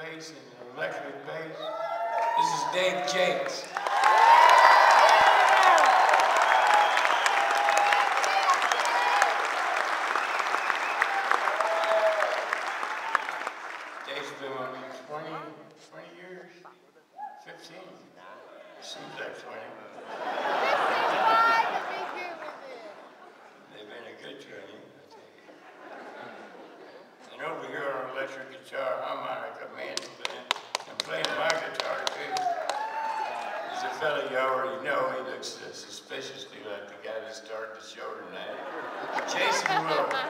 bass and electric bass. This is Dave Jacques. Dave's been with me 20, 20 years, 15. Seems like 20. They've been a good training. I tell you. And over here on electric guitar, harmonica, mandolin, and playing my guitar too. There's a fella you already know. He looks uh, suspiciously like the guy that started the show tonight. Jason Wilber.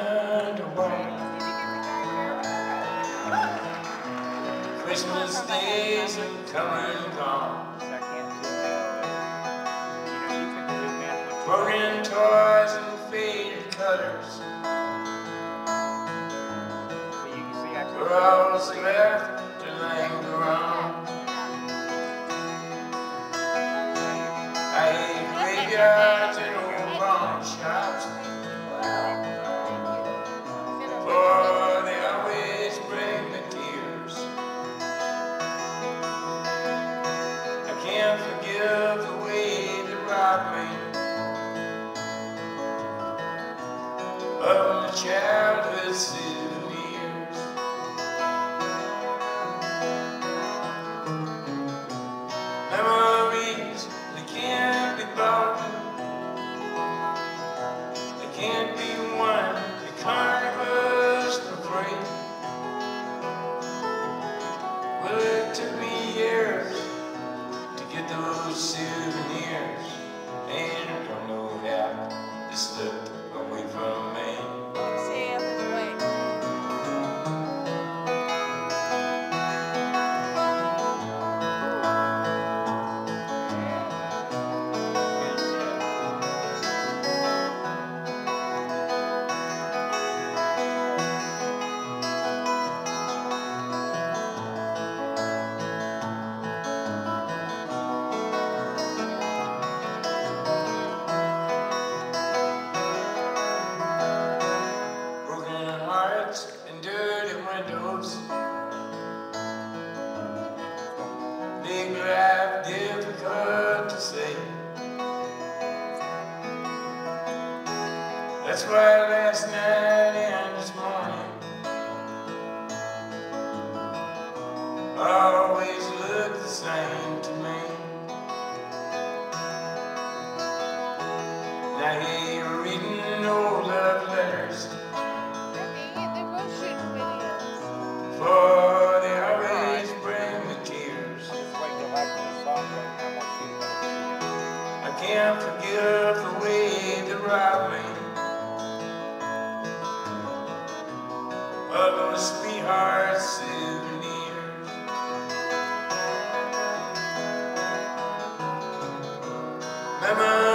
Christmas days are coming gone. Broken toys and faded colors. We're left to linger on. I hate graveyards childhood souvenirs. Memories they can't be bought. They can't be won. The carnivals for free. Well, it took me years to get those souvenirs, and I don't know how they slipped away from me. That's why last night and this morning always look the same to me. Now here reading old love letters. For they always bring me tears. I can't forgive the way they robbed me. Of must be souvenirs Memories